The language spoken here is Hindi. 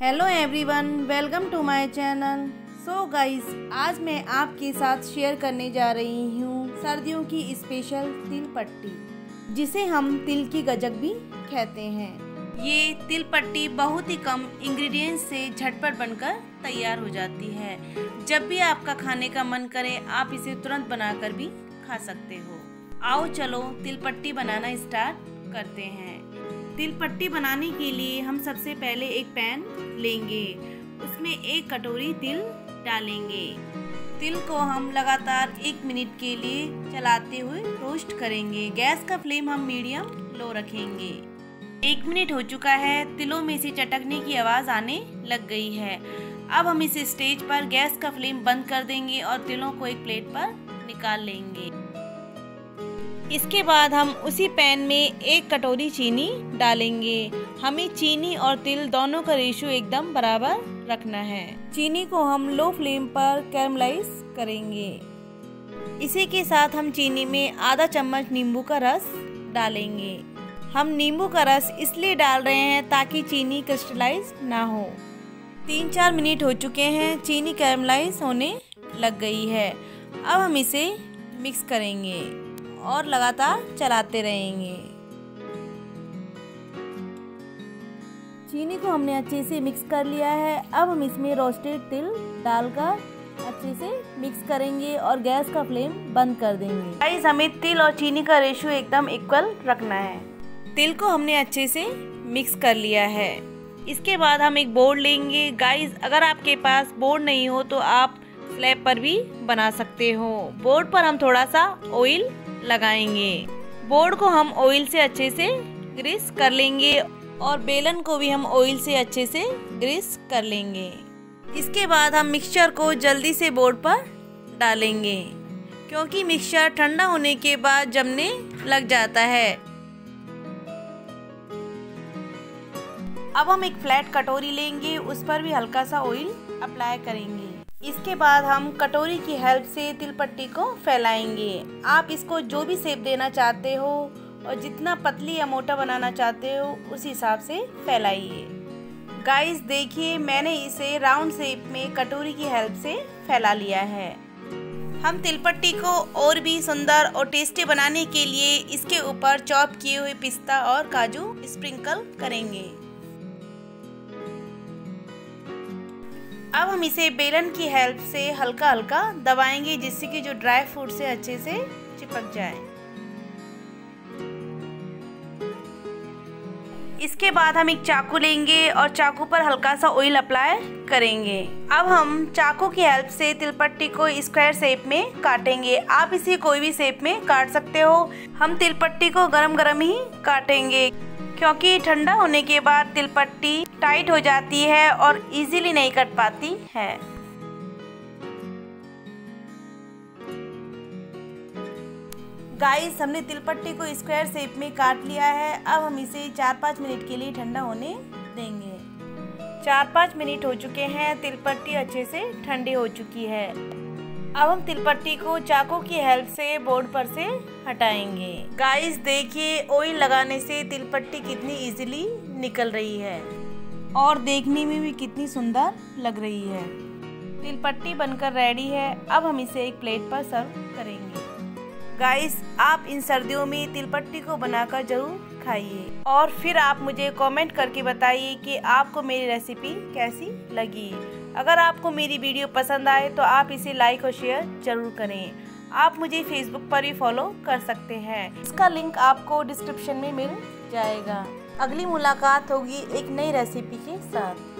Hello everyone welcome to my channel so guys आज मैं आपके साथ शेयर करने जा रही हूँ सर्दियों की स्पेशल तिल पट्टी, जिसे हम तिल की गजक भी कहते हैं। ये तिल पट्टी बहुत ही कम इंग्रेडिएंट्स से झटपट बनकर तैयार हो जाती है। जब भी आपका खाने का मन करे, आप इसे तुरंत बनाकर भी खा सकते हो। आओ चलो तिल पट्टी बनाना स्टार्ट करते हैं। तिल पट्टी बनाने के लिए हम सबसे पहले एक पैन लेंगे। उसमें एक कटोरी तिल डालेंगे। तिल को हम लगातार एक मिनट के लिए चलाते हुए रोस्ट करेंगे। गैस का फ्लेम हम मीडियम लो रखेंगे। एक मिनट हो चुका है। तिलों में से चटकने की आवाज़ आने लग गई है। अब हम इस स्टेज पर गैस का फ्लेम बंद कर देंगे और तिलों को एक प्लेट पर निकाल लेंगे। इसके बाद हम उसी पैन में एक कटोरी चीनी डालेंगे। हमें चीनी और तिल दोनों का रेशो एकदम बराबर रखना है। चीनी को हम लो फ्लेम पर कैरमलाइज करेंगे। इसी के साथ हम चीनी में आधा चम्मच नींबू का रस डालेंगे। हम नींबू का रस इसलिए डाल रहे हैं ताकि चीनी क्रिस्टलाइज ना हो। तीन चार मिनट हो चुके हैं, चीनी कैरमलाइज होने लग गई है। अब हम इसे मिक्स करेंगे। और लगातार चलाते रहेंगे। चीनी को हमने अच्छे से मिक्स कर लिया है। अब हम इसमें रोस्टेड तिल डालकर अच्छे से मिक्स करेंगे और गैस का फ्लेम बंद कर देंगे। गाइस हमें तिल और चीनी का रेशियो एकदम इक्वल रखना है। तिल को हमने अच्छे से मिक्स कर लिया है। इसके बाद हम एक बोर्ड लेंगे। गाइस अगर आपके पास बोर्ड नहीं हो तो आप स्लैब पर भी बना सकते हो। बोर्ड पर हम थोड़ा सा ऑयल लगाएँगे। बोर्ड को हम ऑयल से अच्छे से ग्रीस कर लेंगे और बेलन को भी हम ऑयल से अच्छे से ग्रीस कर लेंगे। इसके बाद हम मिक्सचर को जल्दी से बोर्ड पर डालेंगे, क्योंकि मिक्सचर ठंडा होने के बाद जमने लग जाता है। अब हम एक फ्लैट कटोरी लेंगे, उस पर भी हल्का सा ऑयल अप्लाई करेंगे। इसके बाद हम कटोरी की हेल्प से तिल पट्टी को फैलाएँगे। आप इसको जो भी शेप देना चाहते हो और जितना पतली या मोटा बनाना चाहते हो, उस हिसाब से फैलाइए। गाइस देखिए, मैंने इसे राउंड शेप में कटोरी की हेल्प से फैला लिया है। हम तिलपट्टी को और भी सुंदर और टेस्टी बनाने के लिए इसके ऊपर चॉप किए हुए पिस्ता और काजू स्प्रिंकल करेंगे। अब हम इसे बेलन की हेल्प से हल्का हल्का दबाएँगे, जिससे कि जो ड्राई फ्रूट से अच्छे से चिपक जाए। इसके बाद हम एक चाकू लेंगे और चाकू पर हल्का सा ऑयल अप्लाई करेंगे। अब हम चाकू की हेल्प से तिलपट्टी को स्क्वायर शेप में काटेंगे। आप इसे कोई भी शेप में काट सकते हो। हम तिलपट्टी को गरम गरम ही काटेंगे। क्योंकि ठंडा होने के बाद तिलपट्टी टाइट हो जाती है और इजीली नहीं कट पाती है। गाइस हमने तिलपट्टी को स्क्वायर शेप में काट लिया है। अब हम इसे चार पाँच मिनट के लिए ठंडा होने देंगे। चार पाँच मिनट हो चुके हैं। तिलपट्टी अच्छे से ठंडी हो चुकी है। अब हम तिलपट्टी को चाकू की हेल्प से बोर्ड पर से हटाएँगे। गाइस देखिए ऑयल लगाने से तिलपट्टी कितनी इजीली निकल रही है। और देखने में भी कितनी सुंदर लग रही है। तिलपट्टी बनकर रेडी है। अब हम इसे एक प्लेट पर सर्व करेंगे। गाइस आप इन सर्दियों में तिलपट्टी को बनाकर ज़रूर खाइए। और फिर आप मुझे कमेंट करके बताइए कि आपको मेरी रेसिपी कैसी लगी। अगर आपको मेरी वीडियो पसंद आए तो आप इसे लाइक और शेयर ज़रूर करें। आप मुझे फेसबुक पर भी फॉलो कर सकते हैं। इसका लिंक आपको डिस्क्रिप्शन में मिल जाएगा। अगली मुलाकात होगी एक नई रेसिपी के साथ।